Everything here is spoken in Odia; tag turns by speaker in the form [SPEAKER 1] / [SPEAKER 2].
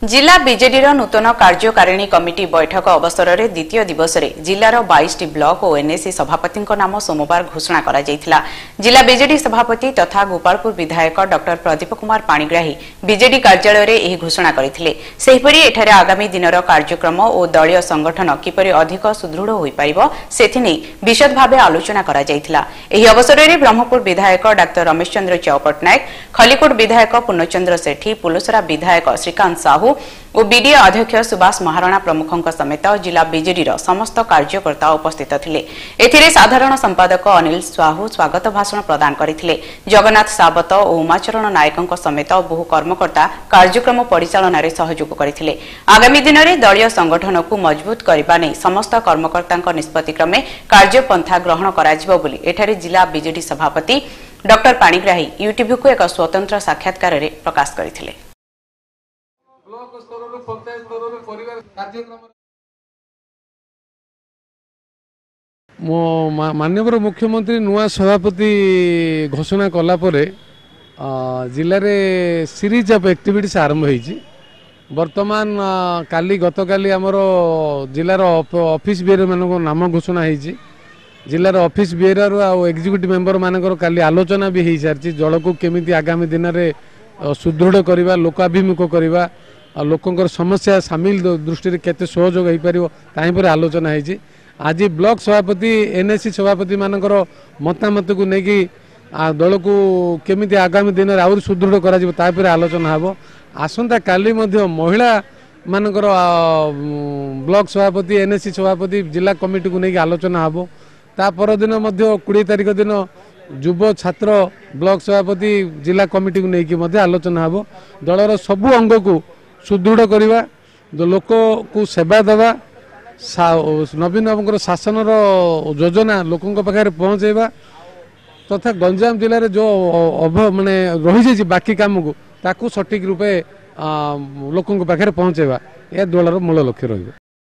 [SPEAKER 1] ଜିଲ୍ଲା ବିଜେଡିର ନୂତନ କାର୍ଯ୍ୟକାରିଣୀ କମିଟି ବୈଠକ ଅବସରରେ ଦ୍ୱିତୀୟ ଦିବସରେ ଜିଲ୍ଲାର ବାଇଶଟି ବ୍ଲକ ଓ ଏନ୍ଏସି ସଭାପତିଙ୍କ ନାମ ସୋମବାର ଘୋଷଣା କରାଯାଇଥିଲା। ଜିଲ୍ଲା ବିଜେଡି ସଭାପତି ତଥା ଗୋପାଳପୁର ବିଧାୟକ ଡକ୍ଟର ପ୍ରଦୀପ କୁମାର ପାଣିଗ୍ରାହୀ ବିଜେଡି କାର୍ଯ୍ୟାଳୟରେ ଏହି ଘୋଷଣା କରିଥିଲେ ସେହିପରି ଏଠାରେ ଆଗାମୀ ଦିନର କାର୍ଯ୍ୟକ୍ରମ ଓ ଦଳୀୟ ସଂଗଠନ କିପରି ଅଧିକ ସୁଦୃଢ଼ ହୋଇପାରିବ ସେଥିନେଇ ବିଶଦ ଭାବେ ଆଲୋଚନା କରାଯାଇଥିଲା। ଏହି ଅବସରରେ ବ୍ରହ୍ମପୁର ବିଧାୟକ ଡାକ୍ତର ରମେଶ ଚନ୍ଦ୍ର ଚ୍ୟାଉ ପଟ୍ଟନାୟକ ଖଲିକୋଟ ବିଧାୟକ ପୂର୍ଣ୍ଣଚନ୍ଦ୍ର ସେଠୀ ପୁଲସରା ବିଧାୟକ ଶ୍ରୀକାନ୍ତ ସାହୁ ଓ ବିଡିଏ ଅଧ୍ୟକ୍ଷ ସୁବାସ ମହାରଣା ପ୍ରମୁଖଙ୍କ ସମେତ ଜିଲ୍ଲା ବିଜେଡିର ସମସ୍ତ କାର୍ଯ୍ୟକର୍ତ୍ତା ଉପସ୍ଥିତ ଥିଲେ। ଏଥିରେ ସାଧାରଣ ସମ୍ପାଦକ ଅନିଲ ସାହୁ ସ୍ୱାଗତ ଭାଷଣ ପ୍ରଦାନ କରିଥିଲେ। ଜଗନ୍ନାଥ ସାବତ ଓ ଉମାଚରଣ ନାୟକଙ୍କ ସମେତ ବହୁ କର୍ମକର୍ତ୍ତା କାର୍ଯ୍ୟକ୍ରମ ପରିଚାଳନାରେ ସହଯୋଗ କରିଥିଲେ। ଆଗାମୀ ଦିନରେ ଦଳୀୟ ସଂଗଠନକୁ ମଜବୁତ କରିବା ନେଇ ସମସ୍ତ କର୍ମକର୍ତ୍ତାଙ୍କ ନିଷ୍ପତ୍ତି କ୍ରମେ କାର୍ଯ୍ୟପନ୍ଥା ଗ୍ରହଣ କରାଯିବ ବୋଲି ଏଠାରେ ଜିଲ୍ଲା ବିଜେଡି ସଭାପତି ଡକ୍ଟର ପାଣିଗ୍ରାହୀ ୟୁଟିଭିକୁ ଏକ ସ୍ୱତନ୍ତ୍ର ସାକ୍ଷାତକାରରେ ପ୍ରକାଶ କରିଥିଲେ।
[SPEAKER 2] ମୋ ମାନ୍ୟବର ମୁଖ୍ୟମନ୍ତ୍ରୀ ନୂଆ ସଭାପତି ଘୋଷଣା କଲା ପରେ ଅ, ଜିଲ୍ଲାରେ ସିରିଜ୍ ଅଫ୍ ଆକ୍ଟିଭିଟିସ୍ ଆରମ୍ଭ ହୋଇଛି। ବର୍ତ୍ତମାନ କାଲି ଗତକାଲି ଆମର ଜିଲ୍ଲାର ଅଫ- ଅଫିସ୍ ବିଏରମାନଙ୍କ ନାମ ଘୋଷଣା ହୋଇଛି। ଜିଲ୍ଲାର ଅଫିସ୍ ବିଏରର ଆଉ ଏକ୍ଜିକ୍ୟୁଟିଭ୍ ମେମ୍ବର ମାନଙ୍କର କାଲି ଆଲୋଚନା ବି ହୋଇସାରିଛି। ଜଳକୁ କେମିତି ଆଗାମୀ ଦିନରେ ସୁଦୃଢ଼ କରିବା ଲୋକାଭିମୁଖ କରିବା ଆଉ ଲୋକଙ୍କର ସମସ୍ୟା ସାମିଲ ଦୃଷ୍ଟିରେ କେତେ ସହଯୋଗ ହୋଇପାରିବ ତା ଉପରେ ଆଲୋଚନା ହୋଇଛି। ଆଜି ବ୍ଲକ ସଭାପତି ଏନ୍ଏସି ସଭାପତି ମାନଙ୍କର ମତାମତକୁ ନେଇକି ଦଳକୁ କେମିତି ଆଗାମୀ ଦିନରେ ଆହୁରି ସୁଦୃଢ଼ କରାଯିବ ତା ଉପରେ ଆଲୋଚନା ହେବ। ଆସନ୍ତା କାଲି ମଧ୍ୟ ମହିଳା ମାନଙ୍କର ଆ, ଉଁ, ବ୍ଲକ ସଭାପତି ଏନ୍ଏସି ସଭାପତି ଜିଲ୍ଲା କମିଟିକୁ ନେଇକି ଆଲୋଚନା ହେବ। ତା ପରଦିନ ମଧ୍ୟ କୋଡ଼ିଏ ତାରିଖ ଦିନ ଯୁବ ଛାତ୍ର ବ୍ଲକ ସଭାପତି ଜିଲ୍ଲା କମିଟିକୁ ନେଇକି ମଧ୍ୟ ଆଲୋଚନା ହେବ। ଦଳର ସବୁ ଅଙ୍ଗକୁ ସୁଦୃଢ଼ କରିବା ଲୋକକୁ ସେବା ଦେବା ନବୀନ ବାବୁଙ୍କର ଶାସନର ଯୋଜନା ଲୋକଙ୍କ ପାଖରେ ପହଞ୍ଚାଇବା ତଥା ଗଞ୍ଜାମ ଜିଲ୍ଲାରେ ଯେଉଁ ମାନେ ରହିଯାଇଛି ବାକି କାମକୁ ତାକୁ ସଠିକ ରୂପେ ଲୋକଙ୍କ ପାଖରେ ପହଞ୍ଚାଇବା ଏହା ଦଳର ମୂଳ ଲକ୍ଷ୍ୟ ରହିବ।